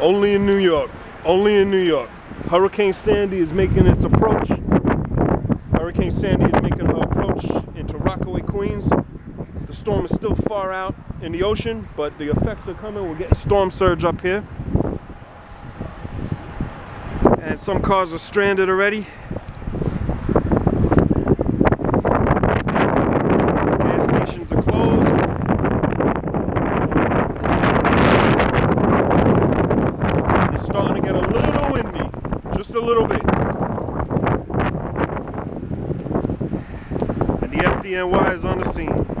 Only in New York. Only in New York. Hurricane Sandy is making its approach. Hurricane Sandy is making her approach into Rockaway, Queens. The storm is still far out in the ocean, but the effects are coming. We're getting storm surge up here. And some cars are stranded already. Gas stations are closed. It's starting to get a little windy, just a little bit. And the FDNY is on the scene.